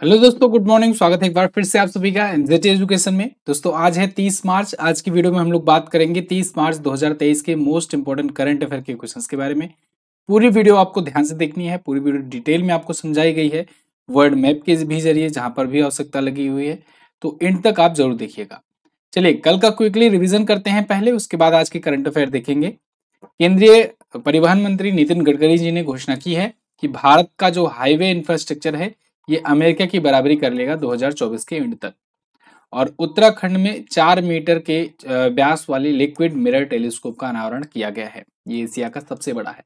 Hello दोस्तों, good morning, स्वागत है एक बार फिर से आप सभी का एनजेटी एजुकेशन में। दोस्तों, आज है 30 मार्च, आज की वीडियो में हम लोग बात करेंगे 30 मार्च 2023 के मोस्ट इंपॉर्टेंट करंट अफेयर के क्वेश्चंस के बारे में। पूरी वीडियो आपको ध्यान से देखनी है, पूरी वीडियो डिटेल में आपको समझाई गई है, वर्ड मैप के भी ज़रिए, जहाँ पर भी आवश्यकता लगी हुई है तो इन तक आप ज़रूर देखिएगा। चलिए, कल का क्विकली रिविजन करते हैं पहले, उसके बाद आज के करंट अफेयर देखेंगे। केंद्रीय परिवहन मंत्री नितिन गडकरी जी ने घोषणा की है कि भारत का जो हाईवे इंफ्रास्ट्रक्चर है ये अमेरिका की बराबरी कर लेगा 2024 के एंड तक। और उत्तराखंड में चार मीटर के व्यास वाली लिक्विड मिरर टेलीस्कोप का अनावरण किया गया है। ये एशिया का सबसे बड़ा है।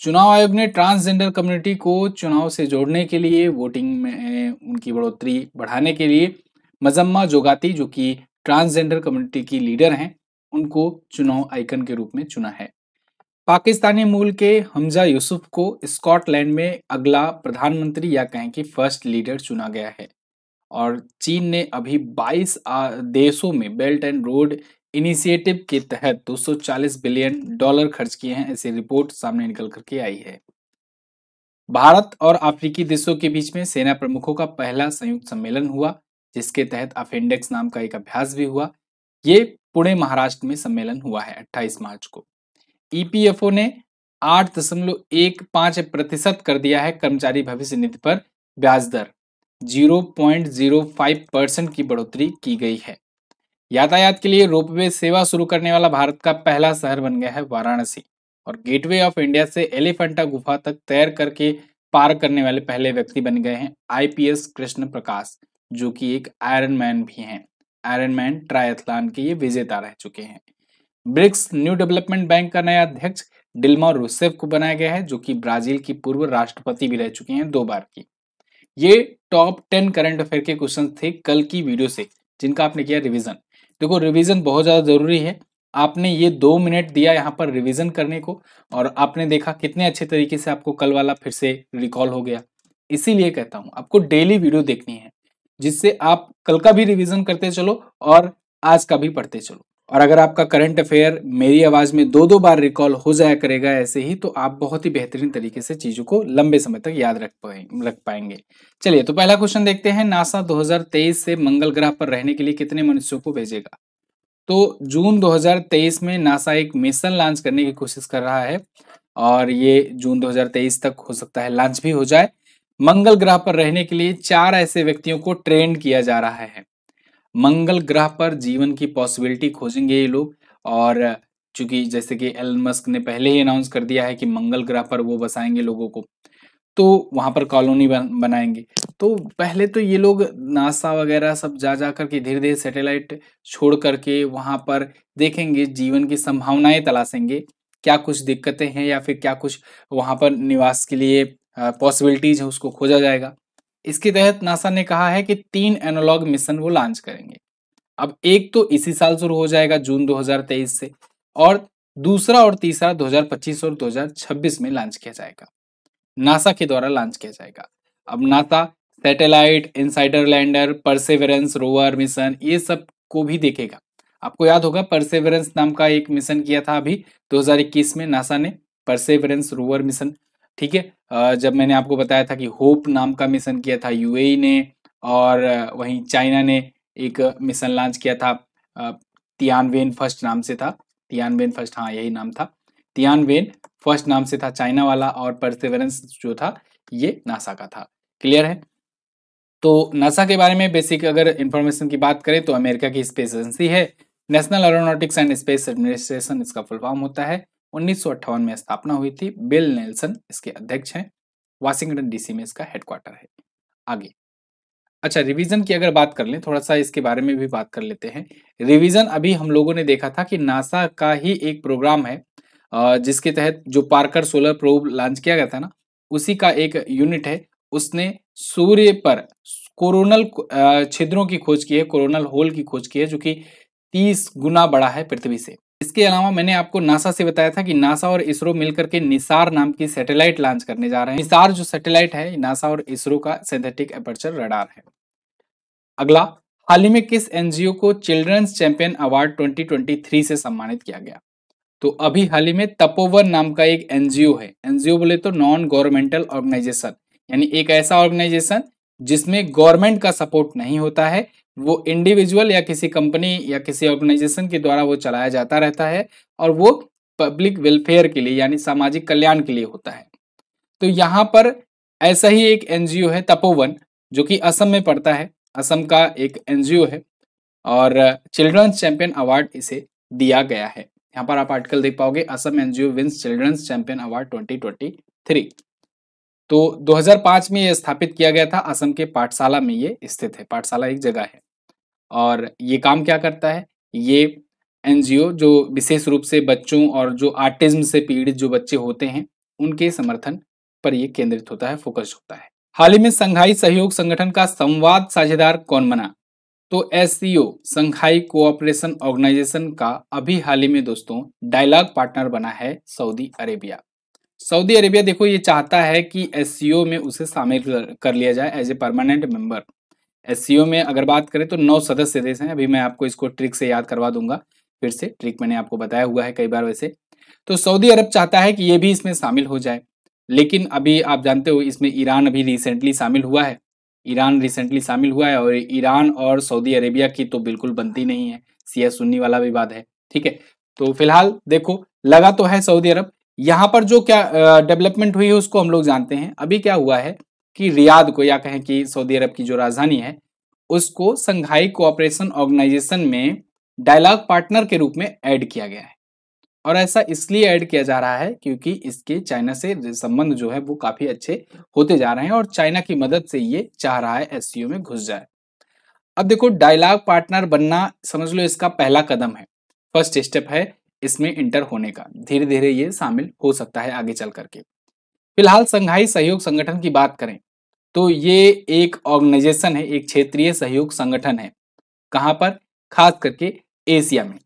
चुनाव आयोग ने ट्रांसजेंडर कम्युनिटी को चुनाव से जोड़ने के लिए, वोटिंग में उनकी बढ़ोतरी बढ़ाने के लिए मजम्मा जोगाती, जो कि ट्रांसजेंडर कम्युनिटी की लीडर हैं, उनको चुनाव आइकन के रूप में चुना है। पाकिस्तानी मूल के हमजा यूसुफ को स्कॉटलैंड में अगला प्रधानमंत्री या कहें कि फ़र्स्ट लीडर चुना गया है। और चीन ने अभी 22 देशों में बेल्ट एंड रोड इनिशिएटिव के तहत 240 बिलियन डॉलर खर्च किए हैं, ऐसी रिपोर्ट सामने निकल करके आई है। भारत और अफ्रीकी देशों के बीच में सेना प्रमुखों का पहला संयुक्त सम्मेलन हुआ, जिसके तहत अफेंडेक्स नाम का एक अभ्यास भी हुआ। ये पुणे महाराष्ट्र में सम्मेलन हुआ है 28 मार्च को। ईपीएफओ e ने आठ दशमलव एक पाँच प्रतिशत कर दिया है कर्मचारी भविष्य निधि पर ब्याज दर। Zero point zero five percent की बढ़ोतरी की गई है। यातायात के लिए रोपवे सेवा शुरू करने वाला भारत का पहला शहर बन गया है वाराणसी और गेटवे ऑफ़ इंडिया से एलिफेंटा गुफा तक तैर करके पार करने वाले पहले व्यक्ति बन गए हैं आईपीएस कृष्ण प्रकाश, जो कि एक आयरन मैन भी हैं। आयरन मैन ट्रायथलान के ये विजेता रह चुके हैं। ब्रिक्स न्यू डेवलपमेंट बैंक का नया अध्यक्ष डिल्मा रूसेफ को बनाया गया है, जो कि ब्राज़ील की पूर्व राष्ट्रपति भी रह चुके हैं दो बार की। ये टॉप टेन करंट अफेयर के क्वेश्चन थे कल की वीडियो से, जिनका आपने किया रिविजन देखो रिविजन बहुत ज़्यादा ज़रूरी है। आपने ये दो मिनट दिया यहाँ पर रिवीजन करने को, और आपने देखा कितने अच्छे तरीके से आपको कल वाला फिर से रिकॉल हो गया। इसीलिए कहता हूँ, आपको डेली वीडियो देखनी है, जिससे आप कल का भी रिवीजन करते चलो और आज का भी पढ़ते चलो। और अगर आपका करंट अफेयर मेरी आवाज़ में दो दो बार रिकॉल हो जाया करेगा ऐसे ही तो आप बहुत ही बेहतरीन तरीके से चीज़ों को लंबे समय तक याद रख पाए, रख पाएँगे। चलिए तो पहला क्वेश्चन देखते हैं, नासा 2023 से मंगल ग्रह पर रहने के लिए कितने मनुष्यों को भेजेगा? तो जून 2023 में नासा एक मिशन लॉन्च करने की कोशिश कर रहा है और ये जून 2023 तक हो सकता है लॉन्च भी हो जाए। मंगल ग्रह पर रहने के लिए चार ऐसे व्यक्तियों को ट्रेंड किया जा रहा है। मंगल ग्रह पर जीवन की पॉसिबिलिटी खोजेंगे ये लोग। और चूँकि जैसे कि एल मस्क ने पहले ही अनाउंस कर दिया है कि मंगल ग्रह पर वो बसाएँगे लोगों को तो वहाँ पर कॉलोनी बनाएँगे। तो पहले तो ये लोग नासा वगैरह सब जा जा करके धीरे धीरे सैटेलाइट छोड़ करके वहाँ पर देखेंगे, जीवन की संभावनाएँ तलाशेंगे। क्या कुछ दिक्कतें हैं या फिर क्या कुछ वहाँ पर निवास के लिए पॉसिबिलिटीज है उसको खोजा जाएगा। इसके तहत नासा ने कहा है कि तीन एनालॉग मिशन वो लॉन्च करेंगे। अब एक तो इसी साल शुरू हो जाएगा, जून 2023 से, और दूसरा और तीसरा 2025 और 2026 में लॉन्च किया जाएगा। नासा के द्वारा लॉन्च किया जाएगा। अब NASA satellite insider lander, perseverance, rover mission, ये सबको भी देखेगा। आपको याद होगा, परसेवरेंस नाम का एक मिशन किया था अभी 2021 में नासा ने, परसेवरेंस रोवर मिशन। ठीक है? जब मैंने आपको बताया था कि होप नाम का मिशन किया था, यूएई ने और वहीं चाइना ने एक मिशन लॉन्च किया था तियानवेन फ़र्स्ट नाम से था, तियानवेन फ़र्स्ट हाँ यही नाम था, तियानवेन फ़र्स्ट नाम से था चाइना वाला और परसेवरेंस जो था, ये नासा का था। क्लियर है? तो नासा के बारे में बेसिक अगर इंफॉर्मेशन की बात करें तो अमेरिका की स्पेस एजेंसी है, National Aeronautics and Space Administration, इसका फुल फॉर्म होता है। उन्नीस में स्थापना हुई थी। बिल नेल्सन इसके अध्यक्ष हैं। वाशिंगटन डीसी में इसका हेडक्वार्टर है। आगे। अच्छा रिवीजन की अगर बात कर लें थोड़ा सा इसके बारे में भी बात कर लेते हैं। रिवीजन अभी हम लोगों ने देखा था कि नासा का ही एक प्रोग्राम है जिसके तहत जो पार्कर सोलर प्रोब लॉन्च किया गया था ना, उसी का एक यूनिट है। उसने सूर्य पर कोरोनल छिद्रों की खोज की है कोरोनल होल की खोज की है, जो कि तीस गुना बड़ा है पृथ्वी से। इसके अलावा मैंने आपको नासा से बताया था कि नासा और इसरो मिलकर के निसार नाम की सैटेलाइट लॉन्च करने जा रहे हैं। निसार जो सैटेलाइट है, नासा और इसरो का सिंथेटिक एपर्चर रडार है। अगला, हाल ही में किस एनजीओ को चिल्ड्रंस चैंपियन अवार्ड 2023 से सम्मानित किया गया? तो अभी हाल ही में तपोवन नाम का एक एनजीओ है। एनजीओ बोले तो नॉन गवर्नमेंटल ऑर्गेनाइजेशन यानी एक ऐसा ऑर्गेनाइजेशन जिसमें गवर्नमेंट का सपोर्ट नहीं होता है वो इंडिविजुअल या किसी कंपनी या किसी ऑर्गेनाइजेशन के द्वारा वो चलाया जाता रहता है और वो पब्लिक वेलफेयर के लिए यानी सामाजिक कल्याण के लिए होता है। तो यहाँ पर ऐसा ही एक एनजीओ है तपोवन जो कि असम में पड़ता है। असम का एक एनजीओ है और चिल्ड्रंस चैंपियन अवार्ड इसे दिया गया है। यहाँ पर आप आर्टिकल देख पाओगे, Assam NGO wins children's champion award 2023 तो 2005 में यह स्थापित किया गया था, असम के पाठशाला में ये स्थित है। पाठशाला एक जगह है। और ये काम क्या करता है? ये एनजीओ जो विशेष रूप से बच्चों और जो आर्टिज्म से पीड़ित जो बच्चे होते हैं, उनके समर्थन पर ये केंद्रित होता है, फोकस होता है। हाल ही में संघाई सहयोग संगठन का संवाद साझेदार कौन बना? तो एस संघाई कोऑपरेशन ऑर्गेनाइजेशन का अभी हाल ही में दोस्तों डायलॉग पार्टनर बना है सऊदी अरेबिया। सऊदी अरेबिया देखो, ये चाहता है कि एस में उसे शामिल कर लिया जाए as a permanent member S में अगर बात करें तो नौ सदस्य देश हैं। अभी मैं आपको इसको ट्रिक से याद करवा दूँगा। फिर से ट्रिक मैंने आपको बताया हुआ है कई बार वैसे। तो सऊदी अरब चाहता है कि ये भी इसमें शामिल हो जाए। लेकिन अभी आप जानते हो, इसमें ईरान अभी रिसेंटली शामिल हुआ है। ईरान रिसेंटली शामिल हुआ है और ईरान और सऊदी अरेबिया की तो बिल्कुल बनती नहीं है। सिया सुन्नी वाला विवाद है। ठीक है? तो फ़िलहाल देखो, लगा तो है सऊदी अरब यहाँ पर जो क्या डेवलपमेंट हुई है उसको हम लोग जानते हैं। अभी क्या हुआ है कि रियाद को या कहें कि सऊदी अरब की जो राजधानी है, उसको संघाई कोऑपरेशन ऑर्गेनाइजेशन में डायलॉग पार्टनर के रूप में ऐड किया गया है। और ऐसा इसलिए ऐड किया जा रहा है क्योंकि इसके चाइना से संबंध जो है वो काफ़ी अच्छे होते जा रहे हैं और चाइना की मदद से ये चाह रहा है एस में घुस जाए। अब देखो डायलॉग पार्टनर बनना समझ लो इसका पहला कदम है। फ़र्स्ट स्टेप है इसमें इंटर होने का। धीरे धीरे ये शामिल हो सकता है आगे चल करके। फ़िलहाल संघाई सहयोग संगठन की बात करें तो ये एक ऑर्गेनाइजेशन है, एक क्षेत्रीय सहयोग संगठन है, कहाँ पर? खास करके एशिया में।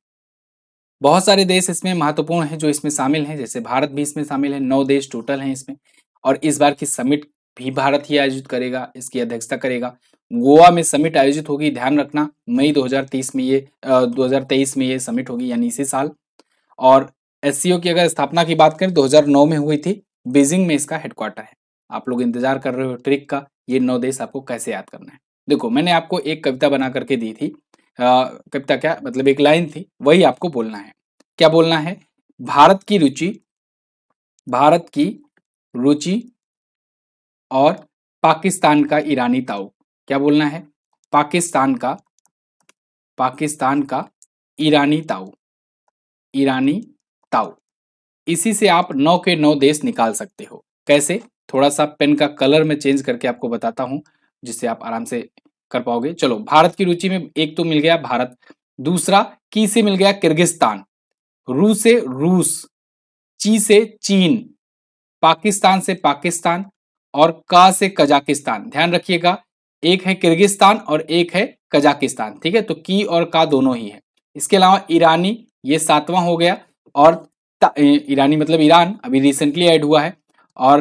बहुत सारे देश इसमें महत्वपूर्ण हैं जो इसमें शामिल हैं, जैसे भारत भी इसमें शामिल है, नौ देश टोटल हैं इसमें, और इस बार की समिट भी भारत ही आयोजित करेगा, इसकी अध्यक्षता करेगा। गोवा में समिट आयोजित होगी, ध्यान रखना, मई 2030 में ये दो 2023 में ये समिट होगी, यानी इसी साल। और एस की अगर स्थापना की बात करें 2009 में हुई थी। बीजिंग में इसका हेडक्वार्टर है। आप लोग इंतज़ार कर रहे हो ट्रिक का, ये नौ देश आपको कैसे याद करना है। देखो, मैंने आपको एक कविता बना करके दी थी। कविता क्या? मतलब एक लाइन थी, वही आपको बोलना है। क्या बोलना है? भारत की रुचि, भारत की रुचि और पाकिस्तान का ईरानी ताऊ। क्या बोलना है? पाकिस्तान का पाकिस्तान का ईरानी ताऊ। ईरानी ताऊ। इसी से आप नौ के नौ देश निकाल सकते हो। कैसे? थोड़ा सा पेन का कलर में चेंज करके आपको बताता हूँ, जिससे आप आराम से कर पाओगे। चलो, भारत की रुचि में एक तो मिल गया भारत, दूसरा की से मिल गया किर्गिस्तान। रू से रूस, ची से चीन, पाकिस्तान से पाकिस्तान और का से कजाकिस्तान। ध्यान रखिएगा, एक है किर्गिस्तान और एक है कजाकिस्तान, ठीक है? तो की और का दोनों ही है। इसके अलावा ईरानी ये सातवां हो गया और ईरानी मतलब ईरान अभी रिसेंटली ऐड हुआ है और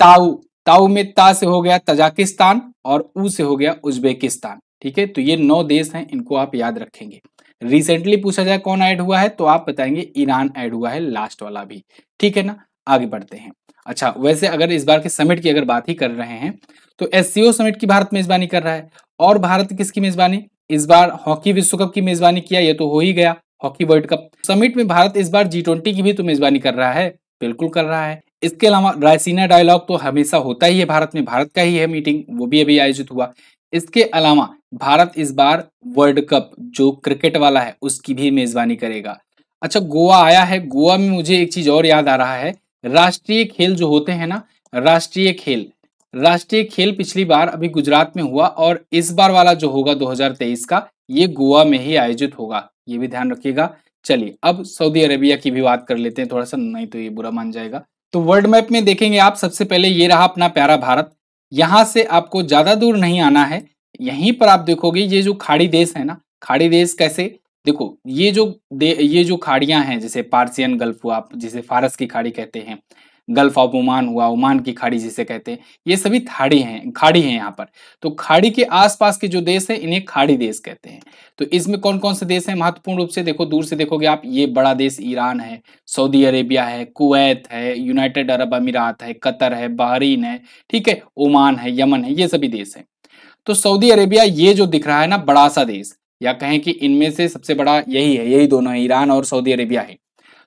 ताऊ ताऊ में ता से हो गया तजाकिस्तान और ऊ से हो गया उज्बेकिस्तान। ठीक है? तो ये नौ देश हैं, इनको आप याद रखेंगे। रिसेंटली पूछा जाए कौन ऐड हुआ है तो आप बताएँगे ईरान ऐड हुआ है लास्ट वाला भी। ठीक है ना? आगे बढ़ते हैं। अच्छा वैसे अगर इस बार के समिट की अगर बात ही कर रहे हैं तो एस समिट की भारत मेजबानी कर रहा है। और भारत किसकी मेजबानी? इस बार हॉकी विश्व कप की मेजबानी किया, ये तो हो ही गया। हॉकी वर्ल्ड कप समिट में भारत इस बार जी ट्वेंटी की भी तो मेजबानी कर रहा है। बिल्कुल कर रहा है। इसके अलावा रायसीना डायलॉग तो हमेशा होता ही है भारत में। भारत का ही है मीटिंग वो भी अभी आयोजित हुआ। इसके अलावा भारत इस बार वर्ल्ड कप, जो क्रिकेट वाला है, उसकी भी मेजबानी करेगा। अच्छा गोवा आया है। गोवा में मुझे एक चीज़ और याद आ रहा है। राष्ट्रीय खेल जो होते हैं ना, राष्ट्रीय खेल राष्ट्रीय खेल पिछली बार अभी गुजरात में हुआ और इस बार वाला जो होगा 2023 का, ये गोवा में ही आयोजित होगा। ये भी ध्यान रखिएगा। चलिए, अब सऊदी अरेबिया की भी बात कर लेते हैं थोड़ा सा, नहीं तो ये बुरा मान जाएगा। तो वर्ल्ड मैप में देखेंगे आप, सबसे पहले ये रहा अपना प्यारा भारत। यहाँ से आपको ज़्यादा दूर नहीं आना है। यहीं पर आप देखोगे, ये जो खाड़ी देश है ना, खाड़ी देश कैसे, देखो, ये जो ये जो खाड़ियाँ हैं, जैसे पार्सियन गल्फ हुआ, जिसे फारस की खाड़ी कहते हैं गल्फ ऑफ़ ओमान हुआ, ओमान की खाड़ी जिसे कहते हैं, ये सभी खाड़ी हैं खाड़ी हैं यहाँ पर। तो खाड़ी के आसपास के जो देश है, इन्हें खाड़ी देश कहते हैं। तो इसमें कौन कौन से देश हैं? महत्वपूर्ण रूप से देखो, दूर से देखोगे आप, ये बड़ा देश ईरान है, सऊदी अरेबिया है, कुवैत है, यूनाइटेड अरब अमीरात है, कतर है, बहरीन है, ठीक है, ओमान है, यमन है, ये सभी देश है। तो सऊदी अरेबिया ये जो दिख रहा है ना, बड़ा सा देश, या कहें कि इनमें से सबसे बड़ा यही है, यही दोनों है, ईरान और सऊदी अरेबिया है।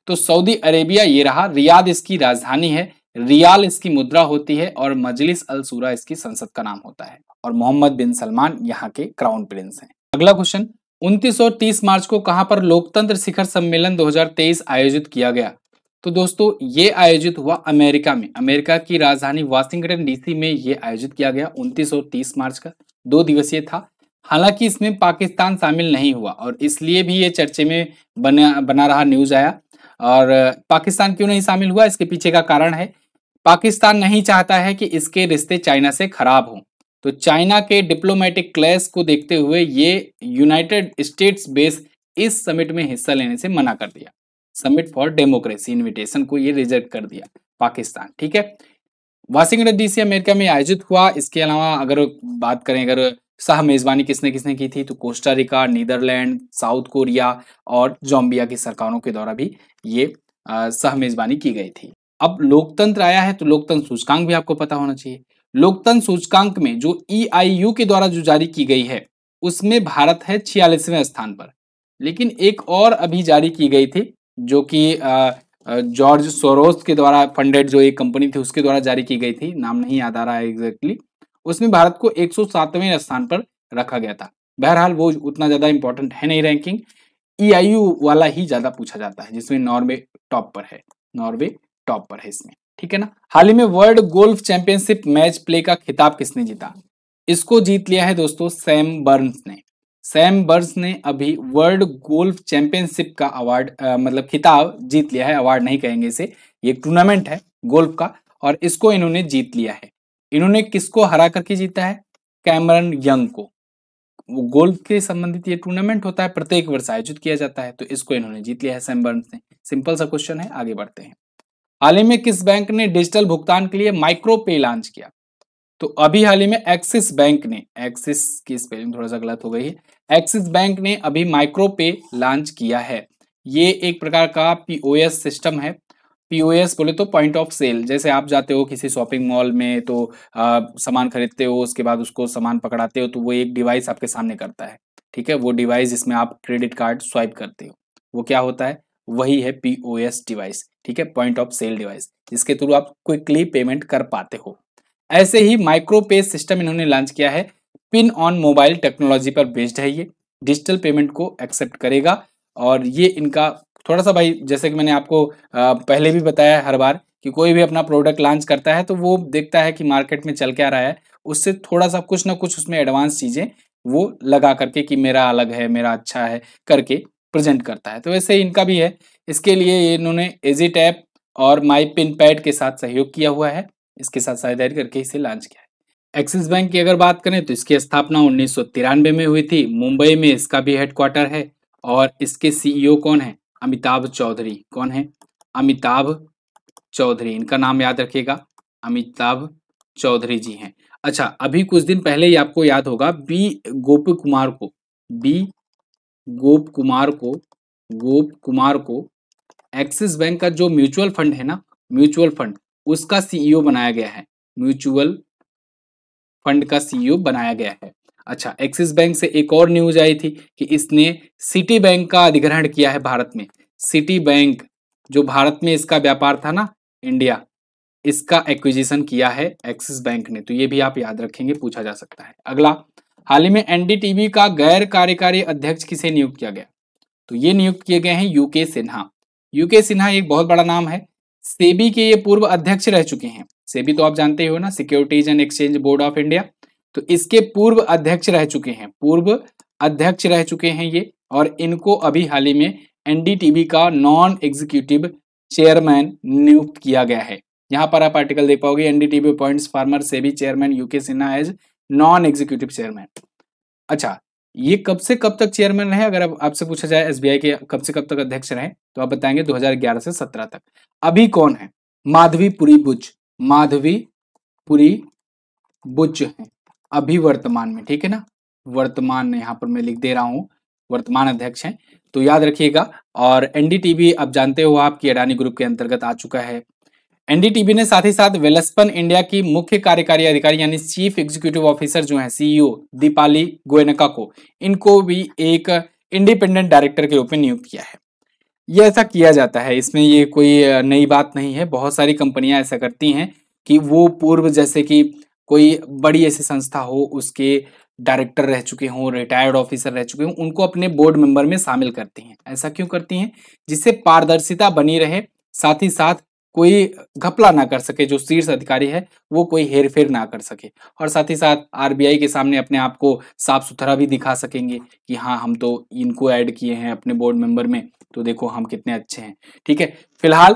तो सऊदी अरेबिया ये रहा, रियाद इसकी राजधानी है, रियाल इसकी मुद्रा होती है और मजलिस अल सूरा इसकी संसद का नाम होता है और मोहम्मद बिन सलमान यहाँ के क्राउन प्रिंस हैं। अगला क्वेश्चन 29 और 30 मार्च को कहाँ पर लोकतंत्र शिखर सम्मेलन 2023 आयोजित किया गया? तो दोस्तों, ये आयोजित हुआ अमेरिका में। अमेरिका की राजधानी वाशिंगटन डीसी में ये आयोजित किया गया 29 और 30 मार्च का। दो दिवसीय था। हालाँकि इसमें पाकिस्तान शामिल नहीं हुआ और इसलिए भी ये चर्चे में बना बना रहा न्यूज़ आया। और पाकिस्तान क्यों नहीं शामिल हुआ? इसके पीछे का कारण है। पाकिस्तान नहीं चाहता है कि इसके रिश्ते चाइना से खराब हों। तो चाइना के डिप्लोमेटिक क्लैश को देखते हुए ये यूनाइटेड स्टेट्स बेस इस समिट में हिस्सा लेने से मना कर दिया। समिट फॉर डेमोक्रेसी इनविटेशन को ये रिजेक्ट कर दिया पाकिस्तान, ठीक है? वाशिंगटन डीसी अमेरिका में आयोजित हुआ। इसके अलावा अगर बात करें, अगर सह मेजबानी किसने किसने की थी? तो कोस्टारिका नीदरलैंड, साउथ कोरिया और जोम्बिया की सरकारों के द्वारा भी ये सह मेजबानी की गई थी। अब लोकतंत्र आया है तो लोकतंत्र सूचकांक भी आपको पता होना चाहिए। लोकतंत्र सूचकांक में जो ई e के द्वारा जो जारी की गई है, उसमें भारत है छियालीसवें स्थान पर। लेकिन एक और अभी जारी की गई थी, जो कि जॉर्ज सोरोस के द्वारा फंडेड जो एक कंपनी थी, उसके द्वारा जारी की गई थी। नाम नहीं याद आ रहा है एग्जैक्टली उसमें भारत को एक स्थान पर रखा गया था। बहरहाल, वो उतना ज़्यादा इंपॉर्टेंट है नहीं रैंकिंग ई e वाला ही ज़्यादा पूछा जाता है, जिसमें नॉर्वे टॉप पर है। नॉर्वे टॉप पर है इसमें। ठीक है ना? हाल ही में World Golf Championship match play का खिताब किसने जीता? इसको जीत लिया है दोस्तों सैम बर्न्स ने। सैम बर्न्स ने अभी वर्ल्ड गोल्फ चैंपियनशिप का अवार्ड मतलब खिताब जीत लिया है। अवार्ड नहीं कहेंगे इसे। ये टूर्नामेंट है गोल्फ का और इसको इन्होंने जीत लिया है। इन्होंने किसको हरा करके जीता है? कैमरन यंग को। वो गोल्फ के संबंधित ये टूर्नामेंट होता है, प्रत्येक वर्ष आयोजित किया जाता है तो इसको इन्होंने जीत लिया है सैम बर्न्स ने सिंपल सा क्वेश्चन है, आगे बढ़ते हैं। हाल ही में किस बैंक ने डिजिटल भुगतान के लिए माइक्रो पे लॉन्च किया? तो अभी हाल ही में एक्सिस बैंक ने एक्सिस की स्पेलिंग थोड़ा सा गलत हो गई है। एक्सिस बैंक ने अभी माइक्रो पे लॉन्च किया है। ये एक प्रकार का पीओएस सिस्टम है पीओएस बोले तो पॉइंट ऑफ़ सेल जैसे आप जाते हो किसी शॉपिंग मॉल में तो सामान खरीदते हो, उसके बाद उसको सामान पकड़ाते हो तो वो एक डिवाइस आपके सामने करता है, ठीक है? वो डिवाइस जिसमें आप क्रेडिट कार्ड स्वाइप करते हो, वो क्या होता है? वही है पीओएस डिवाइस ठीक है? पॉइंट ऑफ़ सेल डिवाइस जिसके थ्रू आप क्विकली पेमेंट कर पाते हो। ऐसे ही माइक्रो पे सिस्टम इन्होंने लॉन्च किया है पिन ऑन मोबाइल टेक्नोलॉजी पर बेस्ड है ये डिजिटल पेमेंट को एक्सेप्ट करेगा, और ये इनका थोड़ा सा भाई, जैसे कि मैंने आपको पहले भी बताया है हर बार कि कोई भी अपना प्रोडक्ट लॉन्च करता है तो वो देखता है कि मार्केट में चल क्या रहा है। उससे थोड़ा सा कुछ ना कुछ उसमें एडवांस चीज़ें वो लगा करके कि मेरा अलग है, मेरा अच्छा है करके प्रेजेंट करता है। तो वैसे इनका भी है। इसके लिए इन्होंने एजी टैप और माई पिन पैड के साथ सहयोग किया हुआ है। इसके साथ साझेदारी करके इसे लॉन्च किया है। एक्सिस बैंक की अगर बात करें तो इसकी स्थापना उन्नीस सौ तिरानबे में हुई थी। मुंबई में इसका भी हेडक्वार्टर है और इसके सीईओ कौन है? अमिताभ चौधरी। कौन है? अमिताभ चौधरी। इनका नाम याद रखिएगा। अमिताभ चौधरी जी हैं। अच्छा अभी कुछ दिन पहले ही आपको याद होगा बी गोप कुमार को। बी गोप कुमार को, गोप कुमार को एक्सिस बैंक का जो म्यूचुअल फंड है ना, म्यूचुअल फंड, उसका सीईओ बनाया गया है। म्यूचुअल फंड का सीईओ बनाया गया है। अच्छा एक्सिस बैंक से एक और न्यूज़ आई थी कि इसने सिटी बैंक का अधिग्रहण किया है भारत में। सिटी बैंक जो भारत में इसका व्यापार था ना इंडिया इसका एक्विजिशन किया है एक्सिस बैंक ने। तो ये भी आप याद रखेंगे, पूछा जा सकता है। अगला, हाल ही में एनडीटीवी का गैर कार्यकारी अध्यक्ष किसे नियुक्त किया गया? तो ये नियुक्त किए गए हैं यूके सिन्हा यूके सिन्हा एक बहुत बड़ा नाम है। सेबी के ये पूर्व अध्यक्ष रह चुके हैं। सेबी तो आप जानते हो ना Securities and Exchange Board of India तो इसके पूर्व अध्यक्ष रह चुके हैं। पूर्व अध्यक्ष रह चुके हैं ये और इनको अभी हाल ही में एनडीटीवी का नॉन एग्जीक्यूटिव चेयरमैन नियुक्त किया गया है। यहाँ पर आप आर्टिकल देख पाओगे NDTV appoints former SEBI chairman UK Sinha as non executive chairman अच्छा ये कब से कब तक चेयरमैन रहे? अगर आपसे पूछा जाए एसबीआई के कब से कब तक अध्यक्ष रहे तो आप बताएँगे 2011 से 17 तक। अभी कौन है? माधवी पुरी बुज। माधवी पुरी बुज है। अभी वर्तमान में, ठीक है ना? वर्तमान यहाँ पर मैं लिख दे रहा हूँ, वर्तमान अध्यक्ष हैं तो याद रखिएगा, और एनडीटीवी अब जानते हो आप कि अडानी ग्रुप के अंतर्गत आ चुका है। एनडीटीवी ने साथ ही साथ वेलस्पन इंडिया की मुख्य कार्यकारी अधिकारी यानी चीफ एग्जीक्यूटिव ऑफिसर जो है सीईओ दीपाली गोयनका को, इनको भी एक इंडिपेंडेंट डायरेक्टर के रूप में नियुक्त किया है। ये ऐसा किया जाता है, इसमें ये कोई नई बात नहीं है, बहुत सारी कंपनियाँ ऐसा करती हैं कि वो पूर्व जैसे कि कोई बड़ी ऐसी संस्था हो, उसके डायरेक्टर रह चुके हों, रिटायर्ड ऑफिसर रह चुके हों, उनको अपने बोर्ड मेंबर में शामिल करती हैं। ऐसा क्यों करती हैं? जिससे पारदर्शिता बनी रहे, साथ ही साथ कोई घपला ना कर सके, जो शीर्ष अधिकारी है, वो कोई हेर फेर ना कर सके। और साथ ही साथ आरबीआई के सामने अपने आप को साफ़ सुथरा भी दिखा सकेंगे कि हाँ हम तो इनको ऐड किए हैं अपने बोर्ड मेंबर में तो देखो हम कितने अच्छे हैं। ठीक है, फ़िलहाल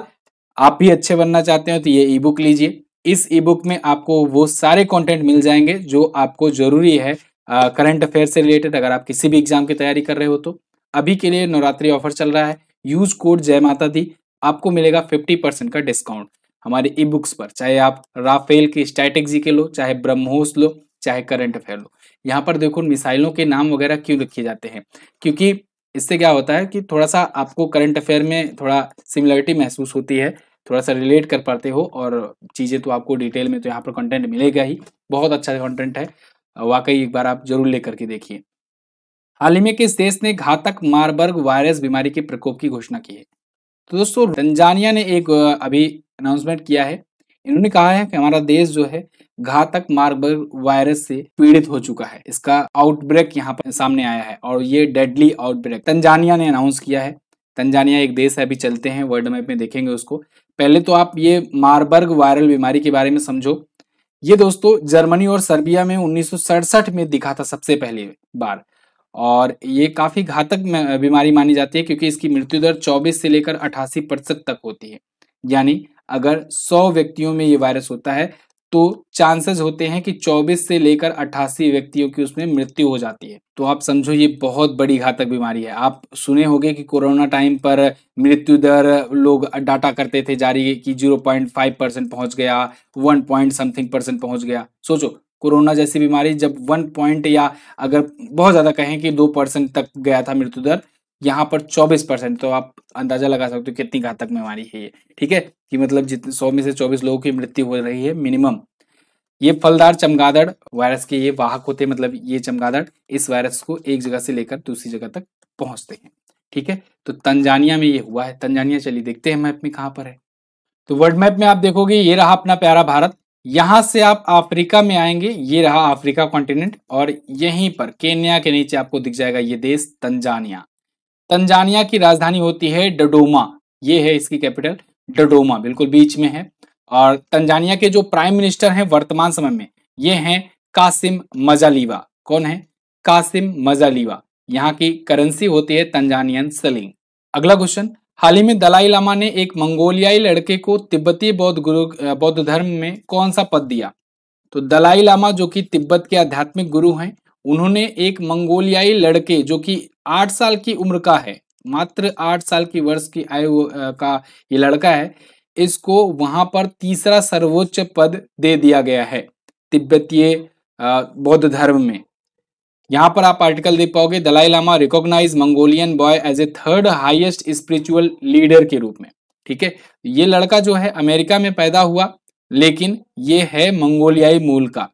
आप भी अच्छे बनना चाहते हो तो ये ई बुक लीजिए। इस ई बुक में आपको वो सारे कंटेंट मिल जाएँगे जो आपको ज़रूरी है करंट अफेयर से रिलेटेड अगर आप किसी भी एग्ज़ाम की तैयारी कर रहे हो तो। अभी के लिए नवरात्रि ऑफ़र चल रहा है। यूज़ कोड जय माता दी, आपको मिलेगा फिफ्टी परसेंट का डिस्काउंट हमारे ई बुक्स पर। चाहे आप राफेल की स्टैटिक जी के लो, चाहे ब्रह्मोस लो, चाहे करंट अफेयर लो। यहाँ पर देखो, मिसाइलों के नाम वगैरह क्यों रखे जाते हैं? क्योंकि इससे क्या होता है कि थोड़ा सा आपको करंट अफेयर में थोड़ा सिमिलरिटी महसूस होती है। थोड़ा सा रिलेट कर पाते हो और चीज़ें तो आपको डिटेल में तो यहाँ पर कंटेंट मिलेगा ही। बहुत अच्छा कंटेंट है। वाकई एक बार आप ज़रूर ले करके देखिए। हाल ही में किस देश ने घातक मारबर्ग वायरस बीमारी के प्रकोप की घोषणा की है? तो दोस्तों, तंजानिया ने एक अभी अनाउंसमेंट किया है। इन्होंने कहा है कि हमारा देश जो है घातक मार्बर्ग वायरस से पीड़ित हो चुका है। इसका आउटब्रेक यहाँ पर सामने आया है और ये डेडली आउटब्रेक तंजानिया ने अनाउंस किया है। तंजानिया एक देश है, अभी चलते हैं वर्ल्ड मैप में देखेंगे उसको। पहले तो आप ये मारबर्ग वायरल बीमारी के बारे में समझो। ये दोस्तों जर्मनी और सर्बिया में उन्नीस सौ सड़सठ में दिखा था सबसे पहले बार। और ये काफ़ी घातक बीमारी मानी जाती है क्योंकि इसकी मृत्यु दर 24 से लेकर 88 प्रतिशत तक होती है। यानी अगर 100 व्यक्तियों में ये वायरस होता है तो चांसेस होते हैं कि 24 से लेकर 88 व्यक्तियों की उसमें मृत्यु हो जाती है। तो आप समझो ये बहुत बड़ी घातक बीमारी है। आप सुने होंगे कि कोरोना टाइम पर मृत्यु दर लोग डाटा करते थे जारी कि 0.5 परसेंट पहुँच गया 1 पॉइंट समथिंग परसेंट पहुँच गया। सोचो, कोरोना जैसी बीमारी जब वन पॉइंट या अगर बहुत ज़्यादा कहें कि दो परसेंट तक गया था मृत्यु दर यहाँ पर चौबीस परसेंट तो आप अंदाज़ा लगा सकते हो कितनी घातक बीमारी है ये, ठीक है? कि मतलब जितने, सौ में से चौबीस लोगों की मृत्यु हो रही है मिनिमम ये फलदार चमगादड़ वायरस के ये वाहक होते हैं मतलब ये चमगादड़, इस वायरस को एक जगह से लेकर दूसरी जगह तक पहुँचते हैं, ठीक है? तो तंजानिया में ये हुआ है। तंजानिया, चलिए देखते हैं मैप में कहाँ पर है। तो वर्ल्ड मैप में आप देखोगे, ये रहा अपना प्यारा भारत। यहाँ से आप अफ्रीका में आएँगे, ये रहा अफ्रीका कॉन्टिनेंट और यहीं पर केन्या के नीचे आपको दिख जाएगा ये देश तंजानिया। तंजानिया की राजधानी होती है डडोमा। ये है इसकी कैपिटल, डडोमा, बिल्कुल बीच में है। और तंजानिया के जो प्राइम मिनिस्टर हैं वर्तमान समय में, ये हैं कासिम मजालीवा। कौन है? कासिम मजालीवा। यहाँ की करेंसी होती है तंजानियन सलिंग अगला क्वेश्चन हाल ही में दलाई लामा ने एक मंगोलियाई लड़के को तिब्बती बौद्ध गुरु, बौद्ध धर्म में कौन सा पद दिया? तो दलाई लामा, जो कि तिब्बत के आध्यात्मिक गुरु हैं, उन्होंने एक मंगोलियाई लड़के, जो कि आठ साल की उम्र का है। मात्र आठ साल की वर्ष की आयु का ये लड़का है। इसको वहाँ पर तीसरा सर्वोच्च पद दे दिया गया है तिब्बतीय बौद्ध धर्म में। यहाँ पर आप आर्टिकल देख पाओगे, Dalai Lama recognize Mongolian boy as a third highest spiritual leader के रूप में। ठीक है? ये लड़का जो है अमेरिका में पैदा हुआ, लेकिन ये है मंगोलियाई मूल का।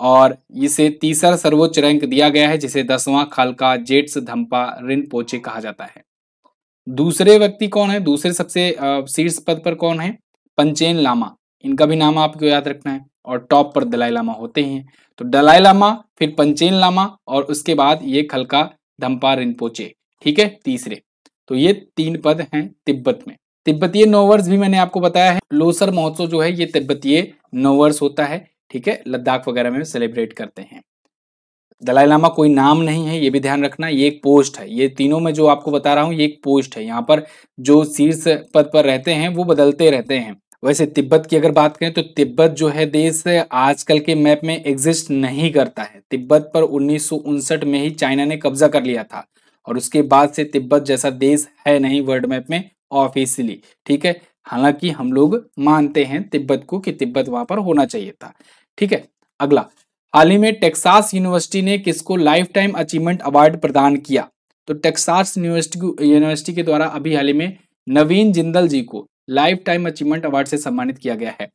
और इसे तीसरा सर्वोच्च रैंक दिया गया है, जिसे दसवां खालका जेट्स धम्पा रिन पोचे कहा जाता है। दूसरे व्यक्ति कौन है? दूसरे सबसे शीर्ष पद पर कौन है? पंचेन लामा। इनका भी नाम आपको याद रखना है और टॉप पर दलाई लामा होते हैं। तो दलाई लामा, फिर पंचेन लामा और उसके बाद ये खलका धम्पा रिनपोचे ठीक है? तीसरे। तो ये तीन पद हैं तिब्बत में। तिब्बतीय नोवर्स भी मैंने आपको बताया है। लोसर महोत्सव जो है, ये तिब्बतीय नोवर्स होता है। ठीक है, लद्दाख वगैरह में सेलिब्रेट करते हैं। दलाई लामा कोई नाम नहीं है, ये भी ध्यान रखना, ये एक पोस्ट है। ये तीनों में जो आपको बता रहा हूँ, ये एक पोस्ट है। यहाँ पर जो शीर्ष पद पर रहते हैं, वो बदलते रहते हैं। वैसे तिब्बत की अगर बात करें तो तिब्बत जो है देश आजकल के मैप में एग्जिस्ट नहीं करता है। तिब्बत पर उन्नीस सौ उनसठ में ही चाइना ने कब्जा कर लिया था। और उसके बाद से तिब्बत जैसा देश है नहीं वर्ल्ड मैप में ऑफिशियली ठीक है? हालाँकि हम लोग मानते हैं तिब्बत को कि तिब्बत वहाँ पर होना चाहिए था। ठीक है, अगला। हाल ही में टेक्सास यूनिवर्सिटी ने किसको लाइफ टाइम अचीवमेंट अवार्ड प्रदान किया? तो टेक्सास यूनिवर्सिटी यूनिवर्सिटी के द्वारा अभी हाल ही में नवीन जिंदल जी को लाइफ टाइम अचीवमेंट अवार्ड से सम्मानित किया गया है।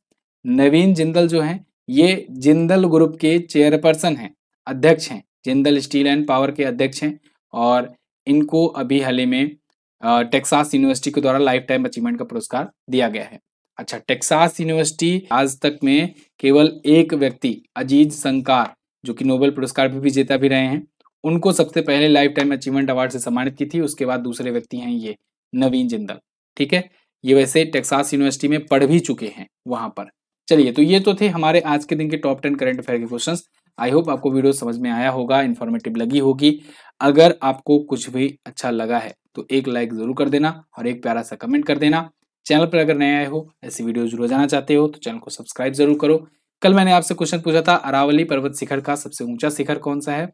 नवीन जिंदल जो है, ये जिंदल ग्रुप के चेयरपर्सन हैं, अध्यक्ष हैं। जिंदल स्टील एंड पावर के अध्यक्ष हैं और इनको अभी हाल ही में टेक्सास यूनिवर्सिटी के द्वारा लाइफ टाइम अचीवमेंट का पुरस्कार दिया गया है। अच्छा टेक्सास यूनिवर्सिटी आज तक में केवल एक व्यक्ति, अज़ीज़ संकार, जो कि नोबेल पुरस्कार भी विजेता भी रहे हैं, उनको सबसे पहले लाइफ टाइम अचीवमेंट अवार्ड से सम्मानित की थी, उसके बाद दूसरे व्यक्ति हैं ये, नवीन जिंदल। ठीक है? ये वैसे टेक्सास यूनिवर्सिटी में पढ़ भी चुके हैं वहाँ पर। चलिए तो ये तो थे हमारे आज के दिन के टॉप टेन करंट अफेयर के क्वेश्चंस आई होप आपको वीडियो समझ में आया होगा इन्फॉर्मेटिव लगी होगी। अगर आपको कुछ भी अच्छा लगा है तो एक लाइक ज़रूर कर देना और एक प्यारा सा कमेंट कर देना। चैनल पर अगर नए आए हो, ऐसी ज़रूर जाना चाहते हो तो चैनल को सब्सक्राइब ज़रूर करो। कल मैंने आपसे क्वेश्चन पूछा था, अरावली पर्वत शिखर का सबसे ऊँचा शिखर कौन सा है?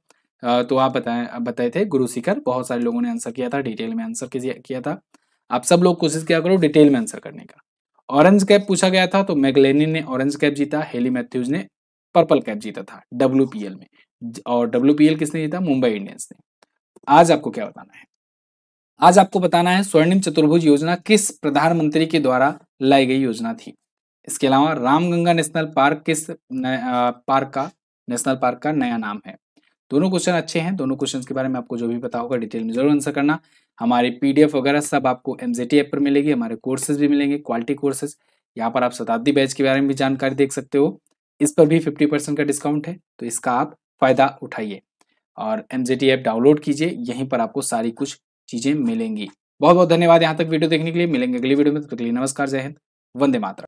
तो आप बताए बताए थे गुरु शिखर, बहुत सारे लोगों ने आंसर किया था डिटेल में आंसर किया था। आप सब लोग कोशिश किया करो डिटेल में आंसर करने का। ऑरेंज कैप पूछा गया था तो मैगलेनिन ने ऑरेंज कैप जीता हेली मैथ्यूज ने पर्पल कैप जीता था डब्ल्यू में। और डब्ल्यू किसने जीता? मुंबई इंडियंस ने। आज आपको क्या बताना है? आज आपको बताना है स्वर्णिम चतुर्भुज योजना किस प्रधानमंत्री के द्वारा लाई गई योजना थी? इसके अलावा रामगंगा नेशनल पार्क किस पार्क का, नेशनल पार्क का नया नाम है। दोनों क्वेश्चन अच्छे हैं। दोनों क्वेश्चन के बारे में आपको जो भी पता होगा डिटेल में ज़रूर आंसर करना। हमारे पीडीएफ वगैरह सब आपको एमजेटी ऐप पर मिलेगी, हमारे कोर्सेज भी मिलेंगे, क्वालिटी कोर्सेज यहाँ पर आप शताब्दी बैच के बारे में भी जानकारी देख सकते हो। इस पर भी फिफ्टी परसेंट का डिस्काउंट है तो इसका आप फ़ायदा उठाइए। और एम ऐप डाउनलोड कीजिए, यहीं पर आपको सारी कुछ चीज़ें मिलेंगी। बहुत बहुत धन्यवाद यहाँ तक वीडियो देखने के लिए। मिलेंगे अगली वीडियो में तो नमस्कार, जय हिंद, वंदे मातरम।